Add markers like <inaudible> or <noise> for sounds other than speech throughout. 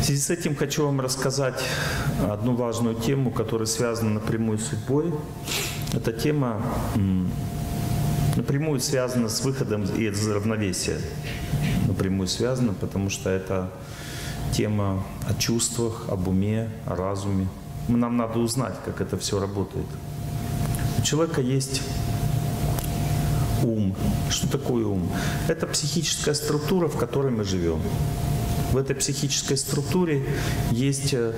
В связи с этим хочу вам рассказать одну важную тему, которая связана напрямую с судьбой. Эта тема напрямую связана с выходом из равновесия. Напрямую связана, потому что это тема о чувствах, об уме, о разуме. Нам надо узнать, как это все работает. У человека есть ум. Что такое ум? Это психическая структура, в которой мы живем. В этой психической структуре есть э,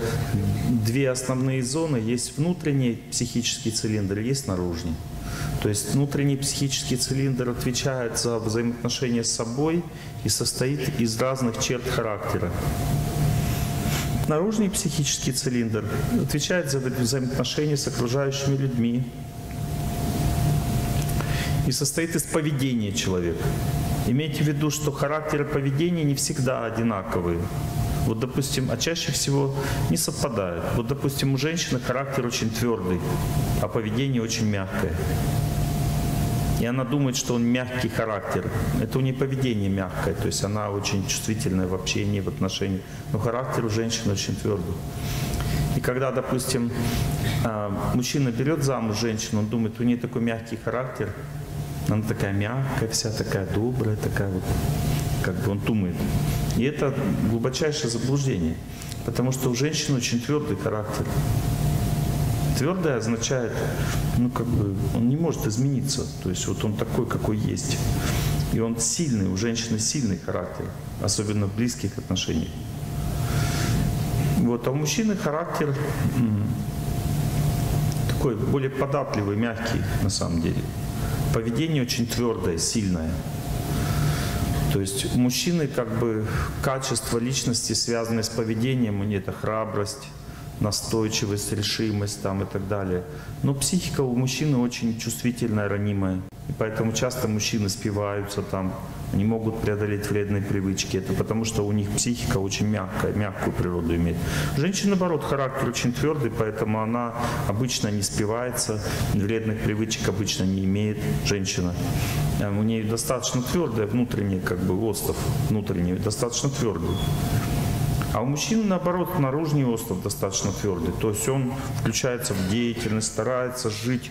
две основные зоны. Есть внутренний психический цилиндр, есть наружный. То есть внутренний психический цилиндр отвечает за взаимоотношения с собой и состоит из разных черт характера. Наружный психический цилиндр отвечает за взаимоотношения с окружающими людьми и состоит из поведения человека. Имейте в виду, что характер и поведение не всегда одинаковые. Вот, допустим, а чаще всего не совпадают. Вот, допустим, у женщины характер очень твердый, а поведение очень мягкое. И она думает, что он мягкий характер. Это у нее поведение мягкое, то есть она очень чувствительная в общении, в отношениях. Но характер у женщины очень твердый. И когда, допустим, а, мужчина берет замуж женщину, он думает, у нее такой мягкий характер, она такая мягкая, вся такая добрая, такая вот, как бы он думает. И это глубочайшее заблуждение, потому что у женщины очень твердый характер. Твердое означает, ну как бы, он не может измениться. То есть вот он такой, какой есть. И он сильный, у женщины сильный характер, особенно в близких отношениях. Вот, а у мужчины характер такой более податливый, мягкий на самом деле поведение очень твердое, сильное. То есть мужчины как бы качество личности, связанное с поведением, у нее это храбрость, настойчивость, решимость там и так далее. Но психика у мужчины очень чувствительная, ранимая. И поэтому часто мужчины спиваются там, не могут преодолеть вредные привычки. Это потому, что у них психика очень мягкая, мягкую природу имеет. Женщина, наоборот, характер очень твердый, поэтому она обычно не спивается, вредных привычек обычно не имеет женщина. Э, у нее достаточно твердый внутренний как бы остров, внутренний, достаточно твердый. А у мужчины, наоборот, наружный остров достаточно твердый. То есть он включается в деятельность, старается жить,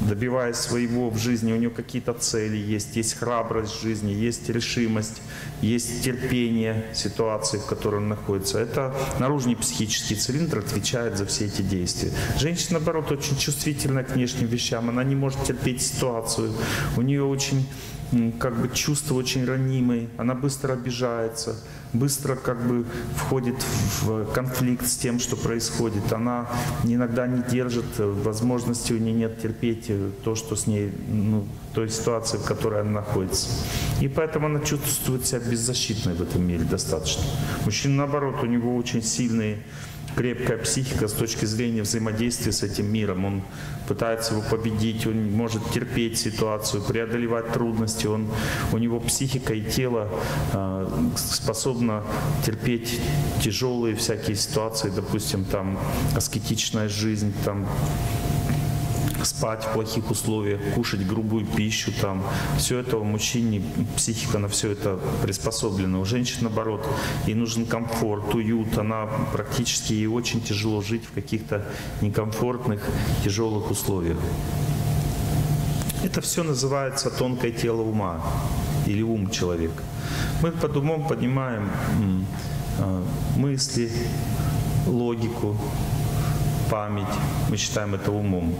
добиваясь своего в жизни. У него какие-то цели есть, есть храбрость в жизни, есть решимость, есть терпение ситуации, в которой он находится. Это наружный психический цилиндр отвечает за все эти действия. Женщина, наоборот, очень чувствительна к внешним вещам. Она не может терпеть ситуацию. У нее очень как бы чувство очень ранимое, она быстро обижается, быстро как бы входит в конфликт с тем, что происходит. Она иногда не держит возможности, у нее нет терпеть то, что с ней, ну, той ситуации, в которой она находится. И поэтому она чувствует себя беззащитной в этом мире достаточно. Мужчина, наоборот, у него очень сильные крепкая психика с точки зрения взаимодействия с этим миром. Он пытается его победить, он может терпеть ситуацию, преодолевать трудности. Он, у него психика и тело э, способно терпеть тяжелые всякие ситуации, допустим, там аскетичная жизнь, там спать в плохих условиях, кушать грубую пищу, там, все это у мужчине, психика на все это приспособлена. У женщин, наоборот, ей нужен комфорт, уют, она практически, ей очень тяжело жить в каких-то некомфортных, тяжелых условиях. Это все называется тонкое тело ума или ум человека. Мы под умом понимаем а, мысли, логику, память. Мы считаем это умом.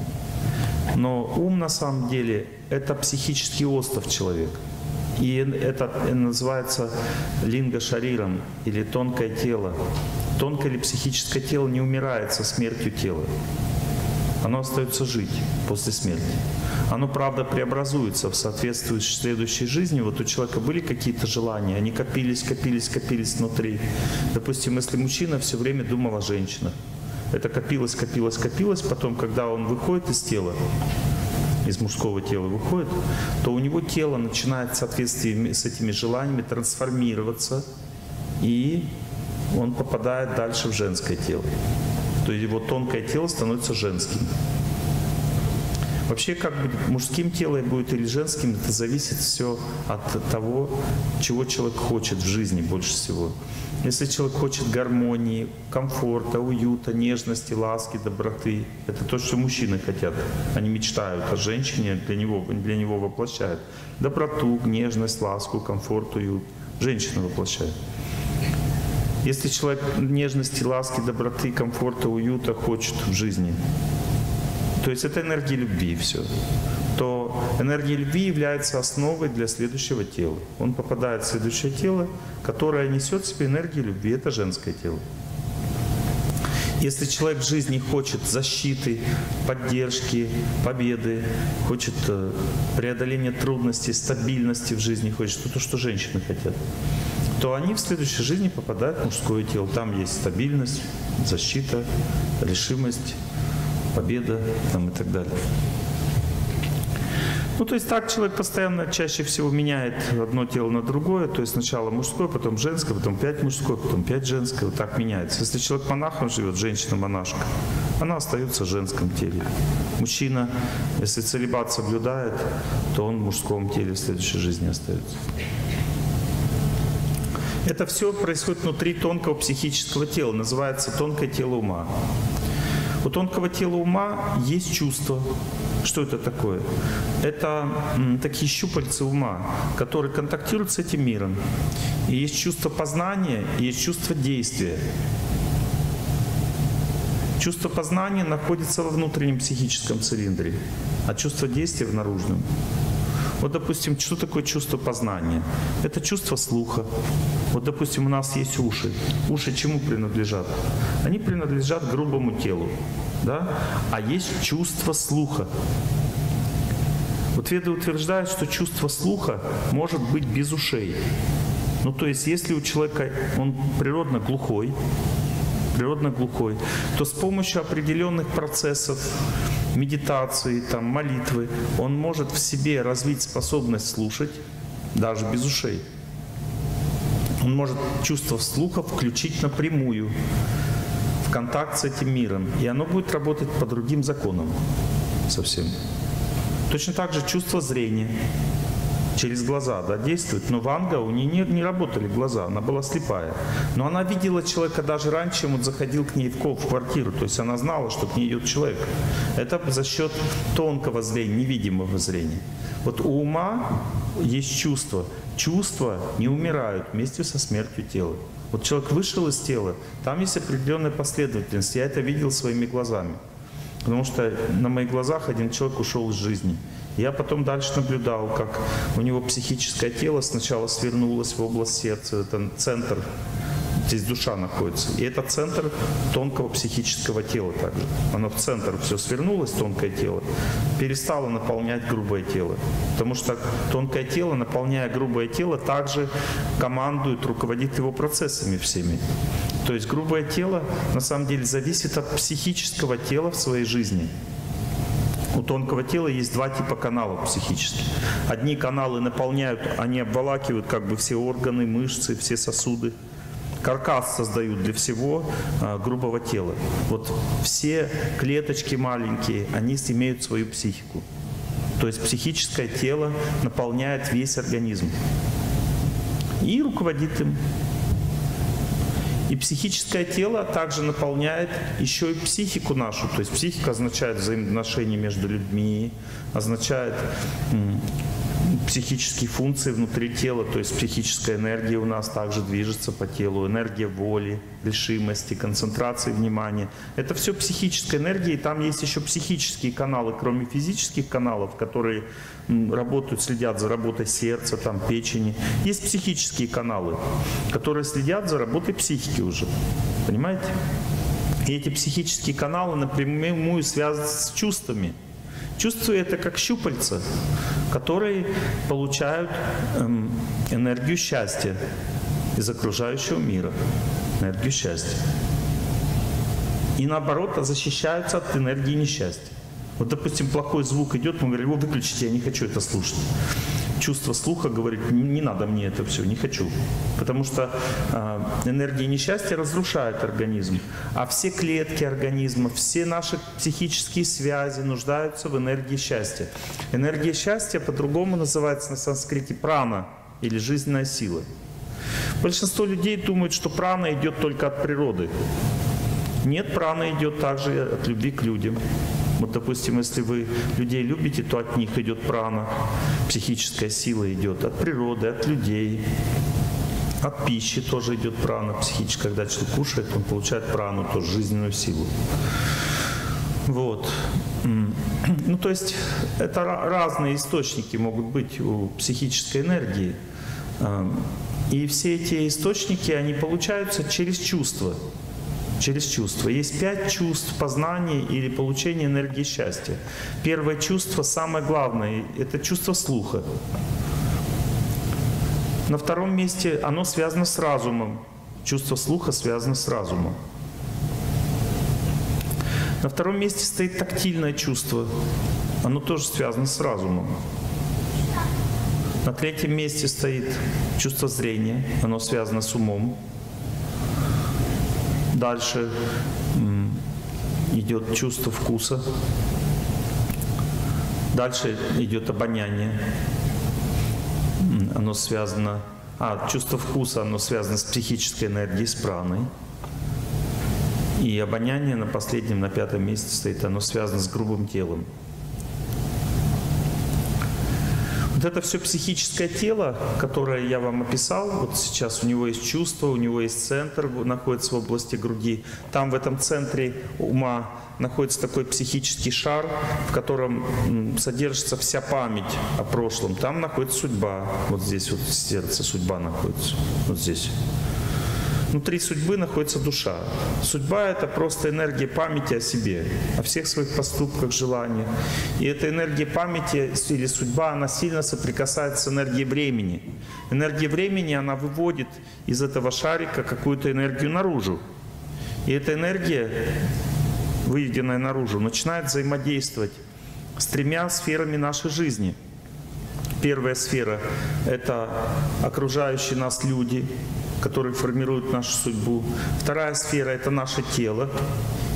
Но ум на самом деле это психический остров человека. И это называется линга шариром или тонкое тело. Тонкое или психическое тело не умирает со смертью тела. Оно остается жить после смерти. Оно, правда, преобразуется в соответствии с следующей жизнью. Вот у человека были какие-то желания, они копились, копились, копились внутри. Допустим, если мужчина все время думал о женщинах, это копилось, копилось, копилось. Потом, когда он выходит из тела, из мужского тела выходит, то у него тело начинает в соответствии с этими желаниями трансформироваться, и он попадает дальше в женское тело. То есть его тонкое тело становится женским. Вообще, как бы мужским телом будет или женским, это зависит все от того, чего человек хочет в жизни больше всего. Если человек хочет гармонии, комфорта, уюта, нежности, ласки, доброты, это то, что мужчины хотят. Они мечтают о женщине, для него, для него воплощают. Доброту, нежность, ласку, комфорт, уют. Женщина воплощает. Если человек нежности, ласки, доброты, комфорта, уюта хочет в жизни, то есть это энергия любви все, то энергия любви является основой для следующего тела. Он попадает в следующее тело, которое несет в себе энергию любви. Это женское тело. Если человек в жизни хочет защиты, поддержки, победы, хочет э, преодоления трудностей, стабильности в жизни, хочет то, что женщины хотят, то они в следующей жизни попадают в мужское тело. Там есть стабильность, защита, решимость, победа там, и так далее. Ну, то есть так человек постоянно чаще всего меняет одно тело на другое, то есть сначала мужское, потом женское, потом пять мужское, потом пять женское, вот так меняется. Если человек монахом живет, женщина-монашка, она остается в женском теле. Мужчина, если целебат соблюдает, то он в мужском теле в следующей жизни остается. Это все происходит внутри тонкого психического тела, называется тонкое тело ума. У тонкого тела ума есть чувство. Что это такое? Это такие щупальца ума, которые контактируют с этим миром. И есть чувство познания, и есть чувство действия. Чувство познания находится во внутреннем психическом цилиндре, а чувство действия в наружном. Вот, допустим, что такое чувство познания? Это чувство слуха. Вот, допустим, у нас есть уши. Уши чему принадлежат? Они принадлежат грубому телу. Да? А есть чувство слуха. Вот веды утверждают, что чувство слуха может быть без ушей. Ну, то есть, если у человека он природно глухой, природно глухой, то с помощью определенных процессов медитации, там, молитвы, он может в себе развить способность слушать, даже без ушей. Он может чувство слуха включить напрямую контакт с этим миром, и оно будет работать по другим законам совсем. Точно так же чувство зрения через глаза да, действует. Но Ванга, у нее не, не работали глаза, она была слепая. Но она видела человека даже раньше, чем он заходил к ней в, в квартиру. То есть она знала, что к ней идет человек. Это за счет тонкого зрения, невидимого зрения. Вот у ума есть чувства. Чувства не умирают вместе со смертью тела. Вот человек вышел из тела, там есть определенная последовательность. Я это видел своими глазами. Потому что на моих глазах один человек ушел из жизни. Я потом дальше наблюдал, как у него психическое тело сначала свернулось в область сердца, это центр, здесь душа находится. И это центр тонкого психического тела также. Оно в центр все свернулось, тонкое тело, перестало наполнять грубое тело. Потому что тонкое тело, наполняя грубое тело, также командует, руководит его процессами всеми. То есть грубое тело на самом деле зависит от психического тела в своей жизни. У тонкого тела есть два типа каналов психических. Одни каналы наполняют, они обволакивают как бы все органы, мышцы, все сосуды. Каркас создают для всего а, грубого тела. Вот все клеточки маленькие, они имеют свою психику. То есть психическое тело наполняет весь организм и руководит им. И психическое тело также наполняет еще и психику нашу. То есть психика означает взаимоотношения между людьми, означает психические функции внутри тела, то есть психическая энергия у нас также движется по телу, энергия воли, решимости, концентрации внимания. Это все психическая энергия, и там есть еще психические каналы, кроме физических каналов, которые работают, следят за работой сердца, там, печени. Есть психические каналы, которые следят за работой психики уже. Понимаете? И эти психические каналы напрямую связаны с чувствами. Чувства это как щупальца, которые получают эм, энергию счастья из окружающего мира, энергию счастья. И наоборот, защищаются от энергии несчастья. Вот, допустим, плохой звук идет, мы говорим, его выключите, я не хочу это слушать. Чувство слуха говорит, не надо мне это все, не хочу. Потому что э, энергия несчастья разрушает организм. А все клетки организма, все наши психические связи нуждаются в энергии счастья. Энергия счастья по-другому называется на санскрите прана или жизненная сила. Большинство людей думают, что прана идет только от природы. Нет, прана идет также от любви к людям. Вот, допустим, если вы людей любите, то от них идет прана, психическая сила идет от природы, от людей. От пищи тоже идет прана психическая. Когда человек кушает, он получает прану, тоже жизненную силу. Вот. Ну, то есть это разные источники могут быть у психической энергии. И все эти источники, они получаются через чувства через чувства. Есть пять чувств познания или получения энергии счастья. Первое чувство, самое главное, это чувство слуха. На втором месте оно связано с разумом. Чувство слуха связано с разумом. На втором месте стоит тактильное чувство. Оно тоже связано с разумом. На третьем месте стоит чувство зрения. Оно связано с умом. Дальше идет чувство вкуса. Дальше идет обоняние. Оно связано... А, чувство вкуса, оно связано с психической энергией, с праной. И обоняние на последнем, на пятом месте стоит, оно связано с грубым телом. Вот это все психическое тело, которое я вам описал, вот сейчас у него есть чувство, у него есть центр, находится в области груди. Там в этом центре ума находится такой психический шар, в котором содержится вся память о прошлом. Там находится судьба. Вот здесь вот сердце судьба находится. Вот здесь. Внутри судьбы находится душа. Судьба — это просто энергия памяти о себе, о всех своих поступках, желаниях. И эта энергия памяти или судьба, она сильно соприкасается с энергией времени. Энергия времени, она выводит из этого шарика какую-то энергию наружу. И эта энергия, выведенная наружу, начинает взаимодействовать с тремя сферами нашей жизни. Первая сфера — это окружающие нас люди, которые формируют нашу судьбу. Вторая сфера – это наше тело.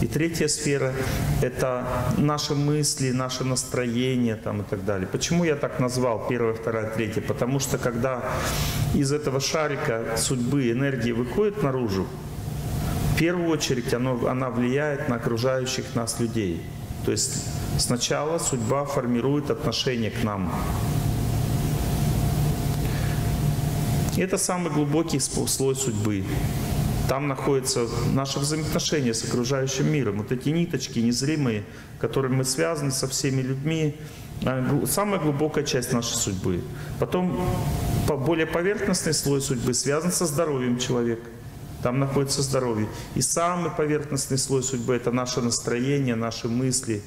И третья сфера – это наши мысли, наше настроение там, и так далее. Почему я так назвал первая, вторая, третья? Потому что когда из этого шарика судьбы энергия выходит наружу, в первую очередь оно, она влияет на окружающих нас людей. То есть сначала судьба формирует отношение к нам. И это самый глубокий слой судьбы. Там находится наше взаимоотношение с окружающим миром. Вот эти ниточки незримые, которыми мы связаны со всеми людьми, а, самая глубокая часть нашей судьбы. Потом более поверхностный слой судьбы связан со здоровьем человека. Там находится здоровье. И самый поверхностный слой судьбы – это наше настроение, наши мысли,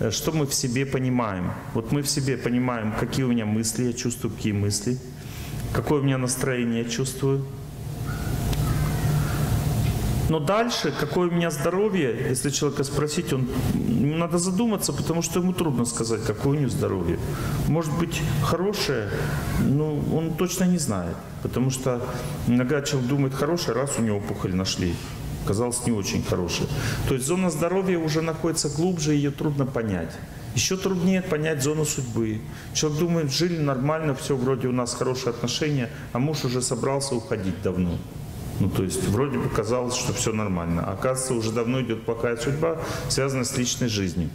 э, что мы в себе понимаем. Вот мы в себе понимаем, какие у меня мысли, я чувствую, какие мысли – какое у меня настроение чувствую. Но дальше, какое у меня здоровье, если человека спросить, он, надо задуматься, потому что ему трудно сказать, какое у него здоровье. Может быть, хорошее, но он точно не знает. Потому что иногда человек думает, хорошее, раз у него опухоль нашли. Казалось, не очень хорошее. То есть зона здоровья уже находится глубже, ее трудно понять. Еще труднее понять зону судьбы. Человек думает, жили нормально, все, вроде у нас хорошие отношения, а муж уже собрался уходить давно. Ну, то есть, вроде бы казалось, что все нормально. А оказывается, уже давно идет плохая судьба, связанная с личной жизнью.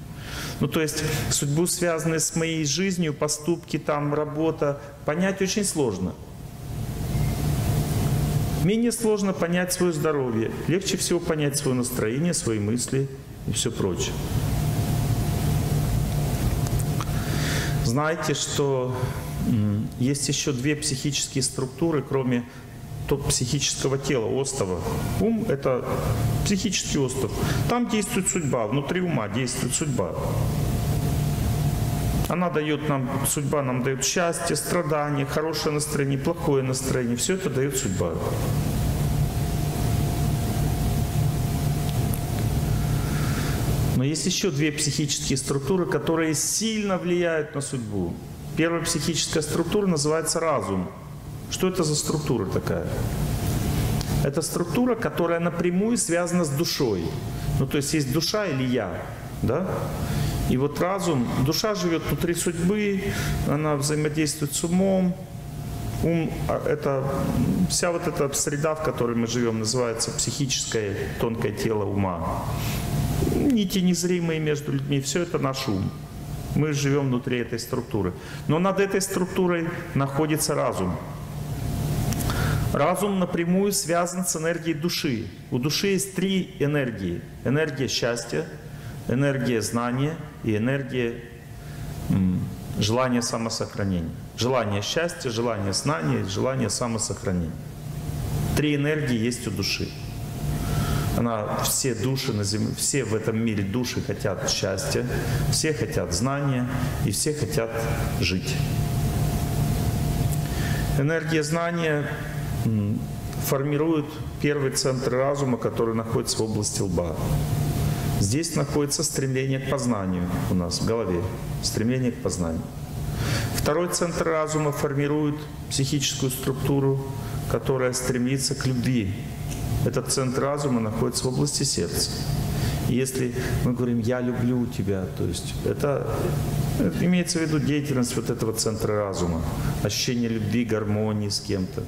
Ну, то есть, судьбу, связанную с моей жизнью, поступки, там, работа, понять очень сложно. Менее сложно понять свое здоровье. Легче всего понять свое настроение, свои мысли и все прочее. Знаете, что есть еще две психические структуры, кроме психического тела, остова. Ум – это психический остров. Там действует судьба, внутри ума действует судьба. Она дает нам, судьба нам дает счастье, страдания, хорошее настроение, плохое настроение. Все это дает судьба. Но есть еще две психические структуры, которые сильно влияют на судьбу. Первая психическая структура называется разум. Что это за структура такая? Это структура, которая напрямую связана с душой. Ну, то есть есть душа или я, да? И вот разум, душа живет внутри судьбы, она взаимодействует с умом. Ум а, – это вся вот эта среда, в которой мы живем, называется психическое тонкое тело ума. Нити незримые между людьми, все это наш ум. Мы живем внутри этой структуры. Но над этой структурой находится разум. Разум напрямую связан с энергией души. У души есть три энергии. Энергия счастья, энергия знания и энергия желания самосохранения. Желание счастья, желание знания, желание самосохранения. Три энергии есть у души. Она, все души на земле, все в этом мире души хотят счастья, все хотят знания и все хотят жить. Энергия знания формирует первый центр разума, который находится в области лба. Здесь находится стремление к познанию у нас в голове, стремление к познанию. Второй центр разума формирует психическую структуру, которая стремится к любви. Этот центр разума находится в области сердца. И если мы говорим «я люблю тебя», то есть это, это имеется в виду деятельность вот этого центра разума, ощущение любви, гармонии с кем-то.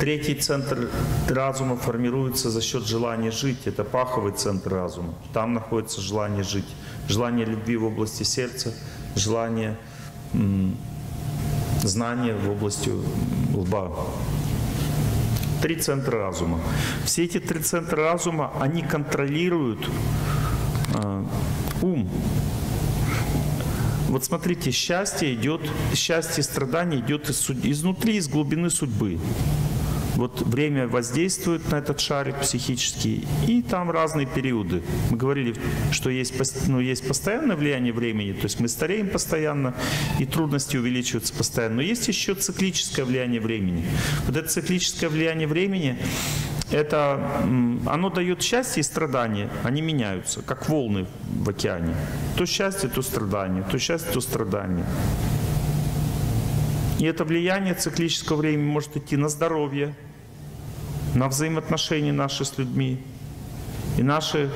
Третий центр разума формируется за счет желания жить. Это паховый центр разума. Там находится желание жить. Желание любви в области сердца, желание знания в области лба. Три центра разума. Все эти три центра разума, они контролируют э, ум. Вот смотрите, счастье идет, счастье и страдание идет из, изнутри, из глубины судьбы. Вот время воздействует на этот шарик психический, и там разные периоды. Мы говорили, что есть, ну, есть постоянное влияние времени, то есть мы стареем постоянно, и трудности увеличиваются постоянно. Но есть еще циклическое влияние времени. Вот это циклическое влияние времени, это, оно дает счастье и страдания, они меняются, как волны в океане. То счастье, то страдание, то счастье, то страдание. И это влияние циклического времени может идти на здоровье, на взаимоотношения наши с людьми и наши,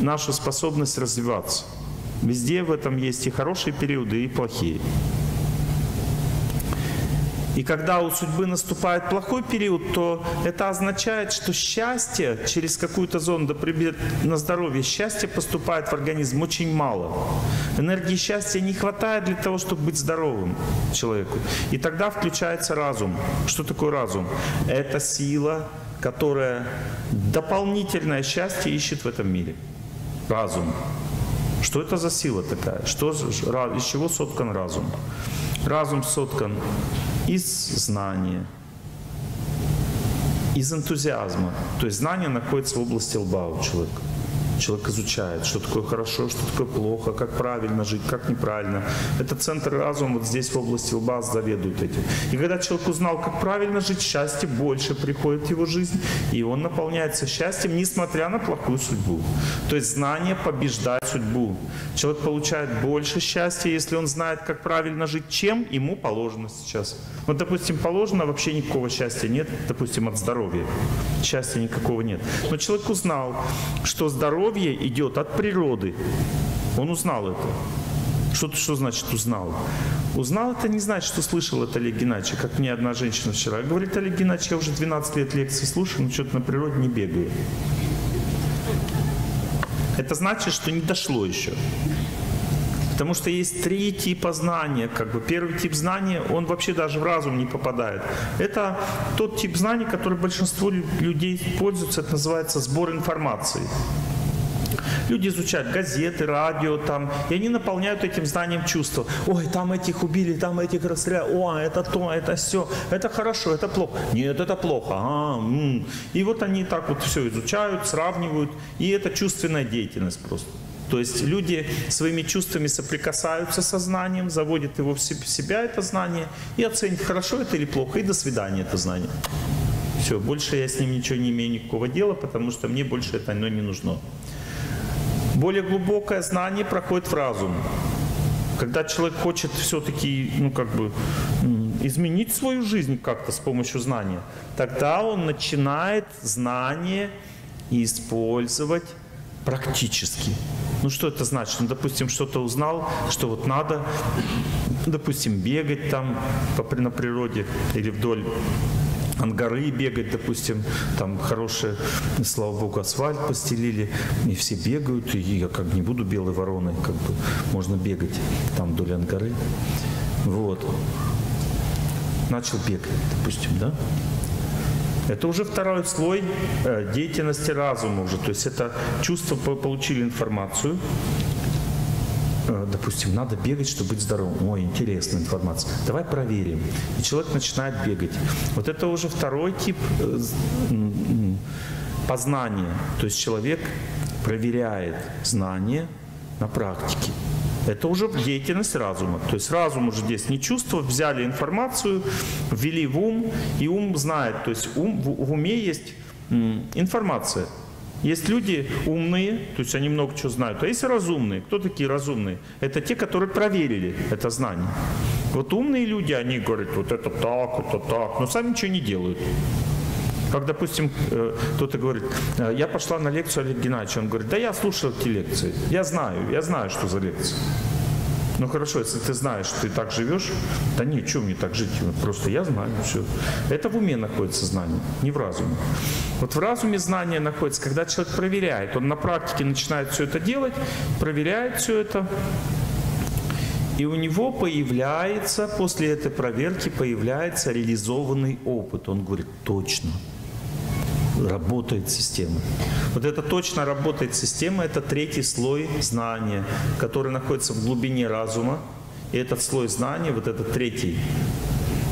нашу способность развиваться. Везде в этом есть и хорошие периоды, и плохие. И когда у судьбы наступает плохой период, то это означает, что счастье через какую-то зону, например, на здоровье, счастье поступает в организм очень мало. Энергии счастья не хватает для того, чтобы быть здоровым человеку. И тогда включается разум. Что такое разум? Это сила, которая дополнительное счастье ищет в этом мире. Разум. Что это за сила такая? Что, из чего соткан разум? Разум соткан из знания, из энтузиазма. То есть знание находится в области лба у человека. Человек изучает, что такое хорошо, что такое плохо, как правильно жить, как неправильно. Это центр разума вот здесь в области лба заведует этим. И когда человек узнал, как правильно жить, счастье больше приходит в его жизнь, и он наполняется счастьем, несмотря на плохую судьбу. То есть знание побеждает судьбу. Человек получает больше счастья, если он знает, как правильно жить, чем ему положено сейчас. Вот, допустим, положено вообще никакого счастья нет, допустим, от здоровья. Счастья никакого нет. Но человек узнал, что здоровье идет от природы. Он узнал это. Что, что значит узнал? Узнал это не значит, что слышал это Олег Геннадьевич. Как мне одна женщина вчера говорит, Олег Геннадьевич, я уже 12 лет лекции слушаю, но что-то на природе не бегаю. Это значит, что не дошло еще. Потому что есть три типа знания. Как бы. Первый тип знания, он вообще даже в разум не попадает. Это тот тип знаний, который большинство людей пользуются, это называется сбор информации. Люди изучают газеты, радио там, и они наполняют этим знанием чувства. Ой, там этих убили, там этих расстреляли, о, это то, это все, это хорошо, это плохо. Нет, это плохо. А, м-м. И вот они так вот все изучают, сравнивают, и это чувственная деятельность просто. То есть люди своими чувствами соприкасаются со знанием, заводят его в себя, это знание, и оценят, хорошо это или плохо, и до свидания это знание. Все, больше я с ним ничего не имею никакого дела, потому что мне больше это оно не нужно. Более глубокое знание проходит в разум. Когда человек хочет все-таки, ну, как бы, изменить свою жизнь как-то с помощью знания, тогда он начинает знание использовать практически. Ну что это значит? Ну, допустим, что-то узнал, что вот надо, допустим, бегать там по, на природе или вдоль ангары бегать, допустим, там хорошие, слава богу, асфальт постелили, и все бегают, и я как не буду белой вороной, как бы можно бегать там вдоль ангары. Вот. Начал бегать, допустим, да? Это уже второй слой э, деятельности разума уже. То есть это чувство получили информацию, допустим, надо бегать, чтобы быть здоровым. Ой, интересная информация. Давай проверим. И человек начинает бегать. Вот это уже второй тип э, познания. То есть человек проверяет знания на практике. Это уже деятельность разума. То есть разум уже здесь не чувство, взяли информацию, ввели в ум, и ум знает. То есть ум, в уме есть информация. Есть люди умные, то есть они много чего знают, а есть разумные. Кто такие разумные? Это те, которые проверили это знание. Вот умные люди, они говорят, вот это так, это так, но сами ничего не делают. Как, допустим, э, кто-то говорит, «Э, я пошла на лекцию Олега Геннадьевича, он говорит, да я слушал эти лекции, я знаю, я знаю, что за лекции. Ну хорошо, если ты знаешь, что ты так живешь, да нет, что мне так жить? Просто я знаю, все. Это в уме находится знание, не в разуме. Вот в разуме знание находится, когда человек проверяет, он на практике начинает все это делать, проверяет все это, и у него появляется, после этой проверки, появляется реализованный опыт. Он говорит, точно, работает система. Вот это точно работает система, это третий слой знания, который находится в глубине разума. И этот слой знания, вот этот третий,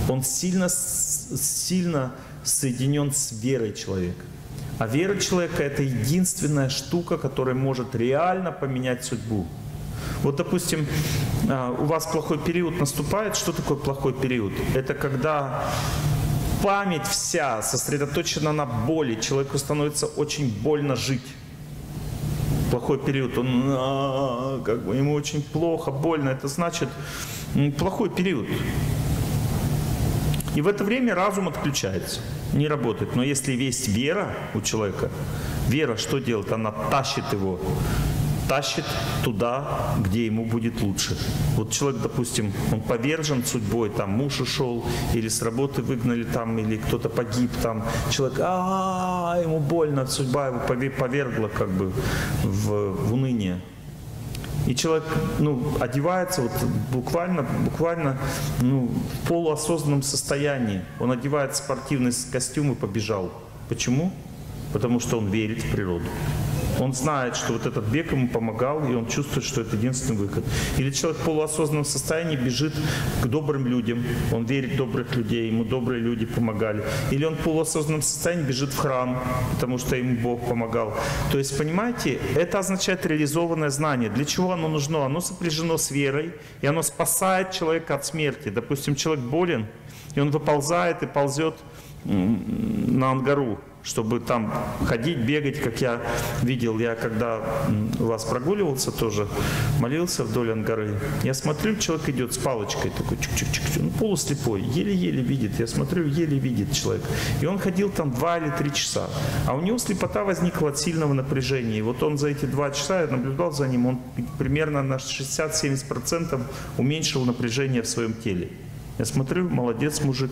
он сильно, сильно соединен с верой человека. А вера человека – это единственная штука, которая может реально поменять судьбу. Вот, допустим, а, у вас плохой период наступает. Что такое плохой период? Это когда память вся сосредоточена на боли. Человеку становится очень больно жить. Плохой период, он а, как бы ему очень плохо, больно. Это значит плохой период. И в это время разум отключается, не работает. Но если есть вера у человека, вера что делает? Она тащит его тащит туда, где ему будет лучше. Вот человек, допустим, он повержен судьбой, там муж ушел, или с работы выгнали там, или кто-то погиб там. Человек, а, ему больно, судьба его повергла как бы в, в уныние. И человек ну, одевается вот буквально, буквально ну, в полуосознанном состоянии. Он одевает спортивный костюм и побежал. Почему? Потому что он верит в природу. Он знает, что вот этот бег ему помогал, и он чувствует, что это единственный выход. Или человек в полуосознанном состоянии бежит к добрым людям, он верит в добрых людей, ему добрые люди помогали. Или он в полуосознанном состоянии бежит в храм, потому что ему Бог помогал. То есть, понимаете, это означает реализованное знание. Для чего оно нужно? Оно сопряжено с верой, и оно спасает человека от смерти. Допустим, человек болен, и он выползает и ползет на Ангару чтобы там ходить, бегать, как я видел, я когда у вас прогуливался тоже, молился вдоль ангары, я смотрю, человек идет с палочкой, такой чик-чик-чик, он полуслепой, еле-еле видит, я смотрю, еле видит человек. И он ходил там два или три часа, а у него слепота возникла от сильного напряжения, и вот он за эти два часа, я наблюдал за ним, он примерно на 60-70% уменьшил напряжение в своем теле. Я смотрю, молодец мужик.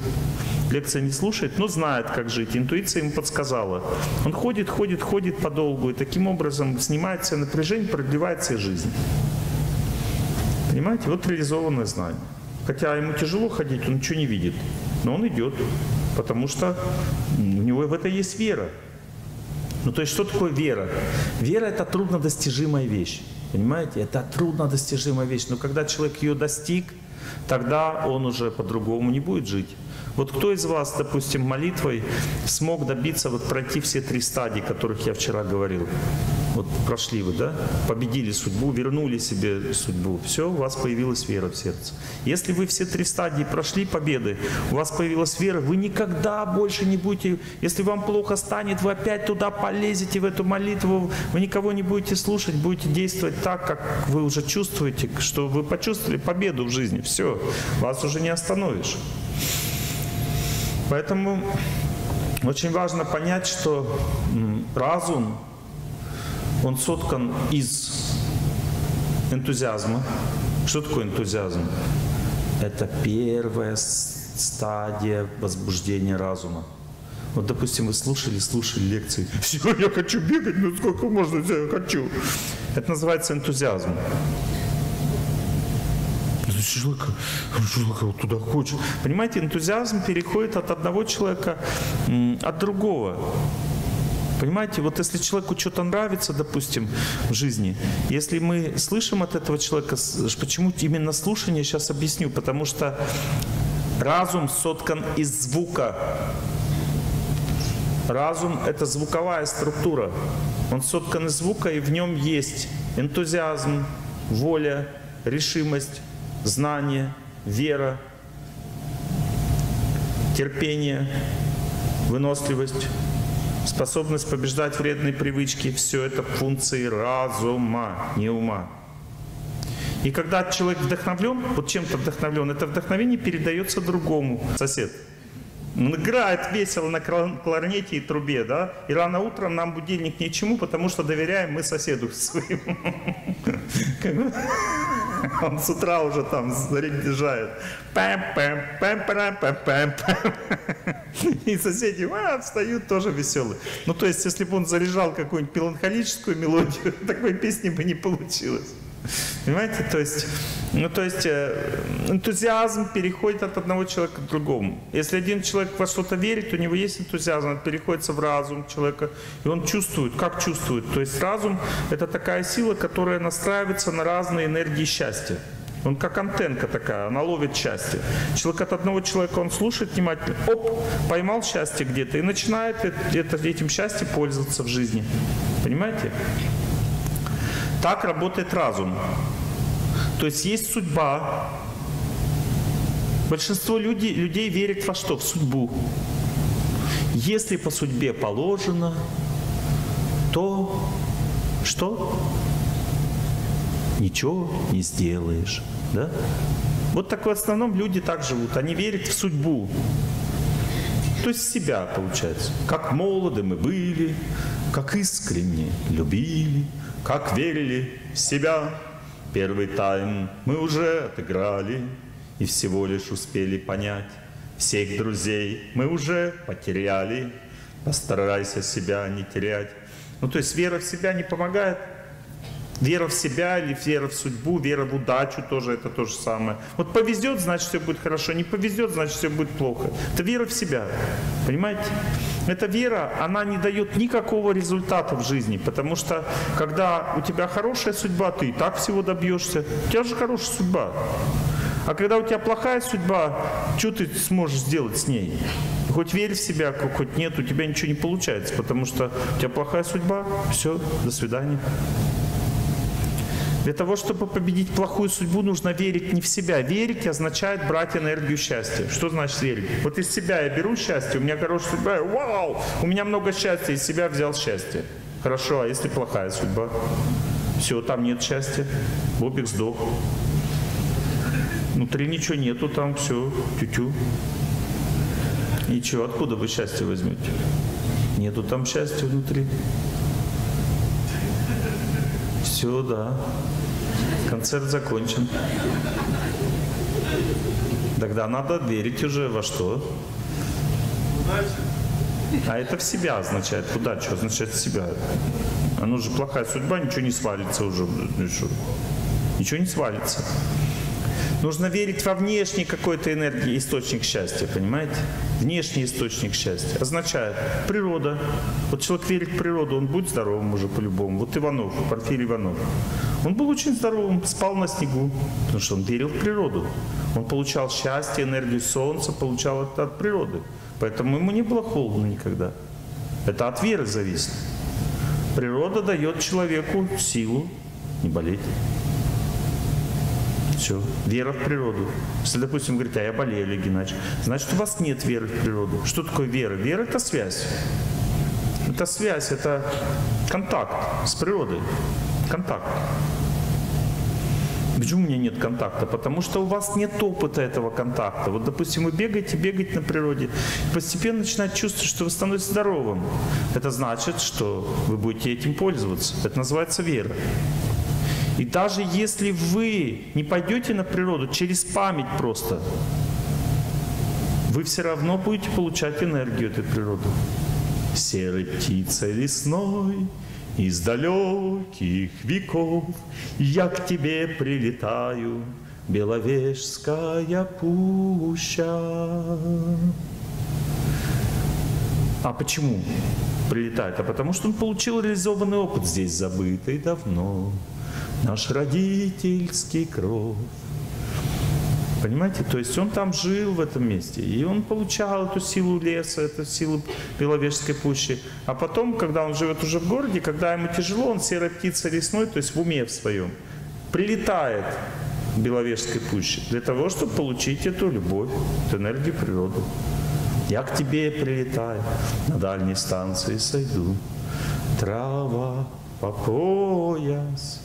Лекция не слушает, но знает, как жить. Интуиция ему подсказала. Он ходит, ходит, ходит подолгу. И таким образом снимает себе напряжение, продлевает себе жизнь. Понимаете? Вот реализованное знание. Хотя ему тяжело ходить, он ничего не видит. Но он идет. Потому что у него в это есть вера. Ну то есть что такое вера? Вера это труднодостижимая вещь. Понимаете? Это труднодостижимая вещь. Но когда человек ее достиг, тогда он уже по-другому не будет жить. Вот кто из вас, допустим, молитвой смог добиться, вот пройти все три стадии, о которых я вчера говорил? Вот прошли вы, да, победили судьбу, вернули себе судьбу, все, у вас появилась вера в сердце. Если вы все три стадии прошли победы, у вас появилась вера, вы никогда больше не будете, если вам плохо станет, вы опять туда полезете, в эту молитву, вы никого не будете слушать, будете действовать так, как вы уже чувствуете, что вы почувствовали победу в жизни, все, вас уже не остановишь. Поэтому очень важно понять, что разум он соткан из энтузиазма. Что такое энтузиазм? Это первая стадия возбуждения разума. Вот, допустим, вы слушали, слушали лекции. <laughs> Все, я хочу бегать, ну сколько можно, я хочу. Это называется энтузиазм. Человек, человек вот туда хочет. Понимаете, энтузиазм переходит от одного человека от другого. Понимаете, вот если человеку что-то нравится, допустим, в жизни, если мы слышим от этого человека, почему именно слушание, сейчас объясню, потому что разум соткан из звука. Разум — это звуковая структура. Он соткан из звука, и в нем есть энтузиазм, воля, решимость, знание, вера, терпение, выносливость, способность побеждать вредные привычки, все это функции разума, не ума. И когда человек вдохновлен, вот чем-то вдохновлен, это вдохновение передается другому, сосед. Он играет весело на кларнете и трубе, да? И рано утром нам будильник ни к чему, потому что доверяем мы соседу <laughs> своему. Он с утра уже там заряжает. И соседи а, встают тоже веселые. Ну, то есть, если бы он заряжал какую-нибудь меланхолическую мелодию, <laughs> такой песни бы не получилось. Понимаете? То есть, ну, то есть э, энтузиазм переходит от одного человека к другому. Если один человек во что-то верит, у него есть энтузиазм, он переходит в разум человека, и он чувствует, как чувствует. То есть разум — это такая сила, которая настраивается на разные энергии счастья. Он как антенка такая, она ловит счастье. Человек от одного человека, он слушает внимательно, оп, поймал счастье где-то и начинает это, этим счастьем пользоваться в жизни. Понимаете? Так работает разум. То есть есть судьба. Большинство людей, людей верит во что? В судьбу. Если по судьбе положено, то что? Ничего не сделаешь. Да? Вот так в основном люди так живут. Они верят в судьбу. То есть себя, получается. Как молоды мы были, как искренне любили, как верили в себя. Первый тайм мы уже отыграли и всего лишь успели понять. Всех друзей мы уже потеряли, постарайся себя не терять. Ну, то есть вера в себя не помогает. Вера в себя или вера в судьбу, вера в удачу тоже это то же самое. Вот повезет, значит все будет хорошо, не повезет, значит все будет плохо. Это вера в себя, понимаете? Эта вера, она не дает никакого результата в жизни, потому что когда у тебя хорошая судьба, ты и так всего добьешься. У тебя же хорошая судьба. А когда у тебя плохая судьба, что ты сможешь сделать с ней? Хоть верь в себя, хоть нет, у тебя ничего не получается, потому что у тебя плохая судьба, все, до свидания. Для того, чтобы победить плохую судьбу, нужно верить не в себя. Верить означает брать энергию счастья. Что значит верить? Вот из себя я беру счастье, у меня хорошая судьба, вау, у меня много счастья, из себя взял счастье. Хорошо, а если плохая судьба? Все, там нет счастья. Бобик сдох. Внутри ничего нету, там все, тю-тю. Ничего, откуда вы счастье возьмете? Нету там счастья внутри. Все, да. Концерт закончен. Тогда надо верить уже во что? А это в себя означает. Удача означает в себя. Оно же плохая судьба, ничего не свалится уже. Ничего не свалится. Нужно верить во внешний какой-то энергии, источник счастья, понимаете? Внешний источник счастья. Означает природа. Вот человек верит в природу, он будет здоровым уже по-любому. Вот Иванов, Порфирий Иванов. Он был очень здоровым, спал на снегу, потому что он верил в природу. Он получал счастье, энергию солнца, получал это от природы. Поэтому ему не было холодно никогда. Это от веры зависит. Природа дает человеку силу не болеть. Все. Вера в природу. Если, допустим, говорите, а я болею, Олег Геннадьевич, значит, у вас нет веры в природу. Что такое вера? Вера – это связь. Это связь, это контакт с природой. Контакт. Почему у меня нет контакта? Потому что у вас нет опыта этого контакта. Вот, допустим, вы бегаете, бегаете на природе, постепенно начинаете чувствовать, что вы становитесь здоровым. Это значит, что вы будете этим пользоваться. Это называется вера. И даже если вы не пойдете на природу через память просто, вы все равно будете получать энергию этой природы. Серой птицей лесной из далеких веков я к тебе прилетаю, Беловежская пуща. А почему прилетает? А потому что он получил реализованный опыт здесь, забытый давно. Наш родительский кров. Понимаете? То есть он там жил в этом месте, и он получал эту силу леса, эту силу Беловежской пущи. А потом, когда он живет уже в городе, когда ему тяжело, он серая птица лесной, то есть в уме в своем, прилетает в Беловежской пуще для того, чтобы получить эту любовь, эту энергию природы. Я к тебе прилетаю, на дальней станции сойду, трава по пояс,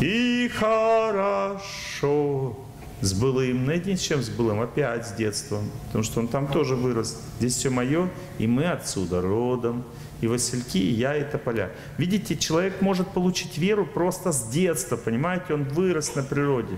и хорошо с былым. Найди с чем с былым? Опять с детством. Потому что он там тоже вырос. Здесь все мое, и мы отсюда родом. И васильки, и я, и тополя. Видите, человек может получить веру просто с детства, понимаете? Он вырос на природе.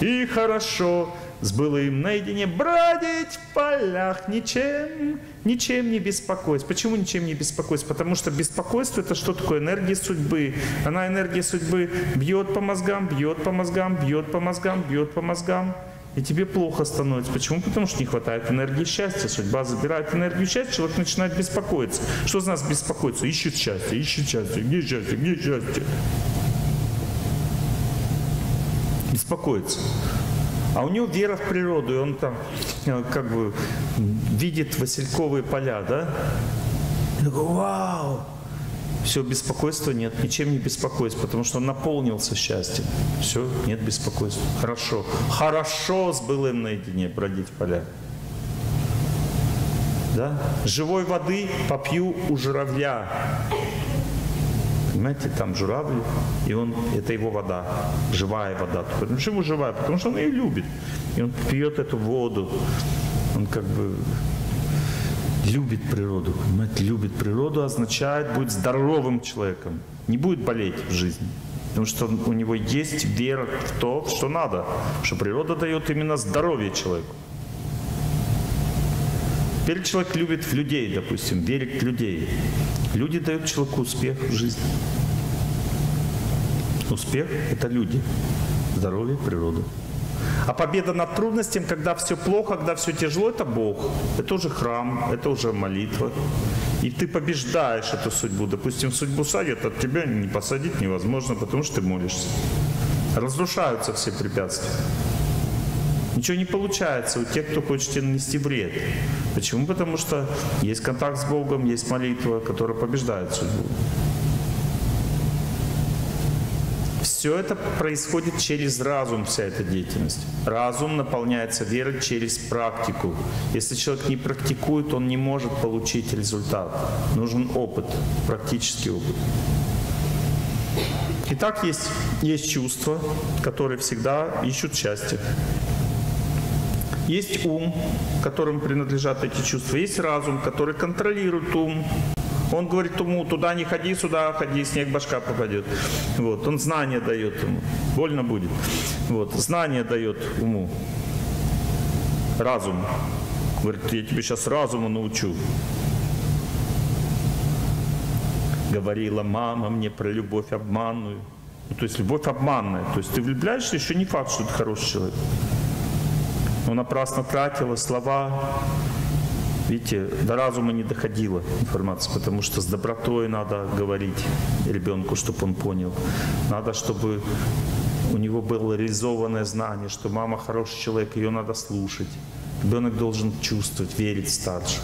И хорошо с былым наедине бродить в полях ничем, ничем не беспокоюсь. Почему ничем не беспокоюсь? Потому что беспокойство это что такое? Энергия судьбы. Она энергия судьбы бьет по мозгам, бьет по мозгам, бьет по мозгам, бьет по мозгам. И тебе плохо становится. Почему? Потому что не хватает энергии счастья. Судьба забирает энергию счастья, человек начинает беспокоиться. Что за нас беспокоится? Ищет счастье, ищет счастье. Где счастье? Где счастье? Беспокоится. А у него вера в природу, и он там э, как бы видит васильковые поля, да? И такой, вау! Все, беспокойства нет, ничем не беспокоюсь, потому что наполнился счастьем. Все, нет беспокойства. Хорошо. Хорошо с былым наедине бродить в поля. Да? Живой воды попью у журавля. Понимаете, там журавль, и он, это его вода, живая вода. Почему живая? Потому что он ее любит. И он пьет эту воду. Он как бы любит природу. Понимаете, любит природу означает будет здоровым человеком. Не будет болеть в жизни. Потому что у него есть вера в то, что надо. Что природа дает именно здоровье человеку. Теперь человек любит в людей, допустим, верит в людей. Люди дают человеку успех в жизни. Успех – это люди, здоровье, природа. А победа над трудностями, когда все плохо, когда все тяжело, это Бог. Это уже храм, это уже молитва. И ты побеждаешь эту судьбу. Допустим, судьбу садят, от тебя не посадить невозможно, потому что ты молишься. Разрушаются все препятствия. Ничего не получается у тех, кто хочет тебе нанести вред. Почему? Потому что есть контакт с Богом, есть молитва, которая побеждает судьбу. Все это происходит через разум, вся эта деятельность. Разум наполняется верой через практику. Если человек не практикует, он не может получить результат. Нужен опыт, практический опыт. Итак, есть, есть чувства, которые всегда ищут счастье. Есть ум, которым принадлежат эти чувства. Есть разум, который контролирует ум. Он говорит уму, туда не ходи, сюда ходи, снег башка попадет. Вот. Он знание дает ему. Больно будет. Вот. Знание дает уму. Разум. Говорит, я тебе сейчас разуму научу. Говорила мама мне про любовь обманную. Ну, то есть любовь обманная. То есть ты влюбляешься, еще не факт, что ты хороший человек но напрасно тратила слова. Видите, до разума не доходила информация, потому что с добротой надо говорить ребенку, чтобы он понял. Надо, чтобы у него было реализованное знание, что мама хороший человек, ее надо слушать. Ребенок должен чувствовать, верить старше.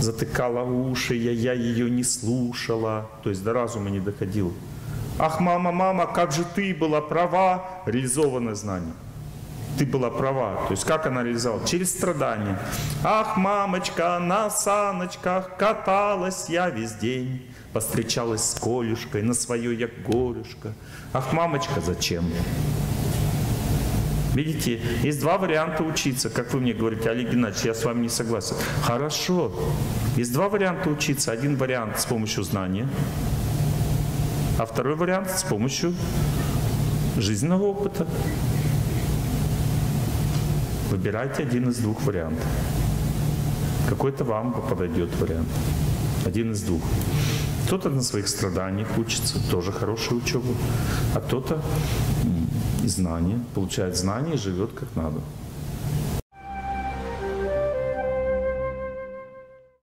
затыкала уши, я, я ее не слушала, то есть до разума не доходил. Ах, мама, мама, как же ты была права, реализованное знание. Ты была права. То есть как она реализовала? Через страдания. Ах, мамочка, на саночках каталась я весь день. Постречалась с Колюшкой, на свое я горюшка. Ах, мамочка, зачем? Видите, есть два варианта учиться. Как вы мне говорите, Олег Геннадьевич, я с вами не согласен. Хорошо. Есть два варианта учиться. Один вариант с помощью знания, а второй вариант с помощью жизненного опыта. Выбирайте один из двух вариантов. Какой-то вам подойдет вариант. Один из двух. Кто-то на своих страданиях учится, тоже хорошая учеба, а кто-то знания, получает знания и живет как надо.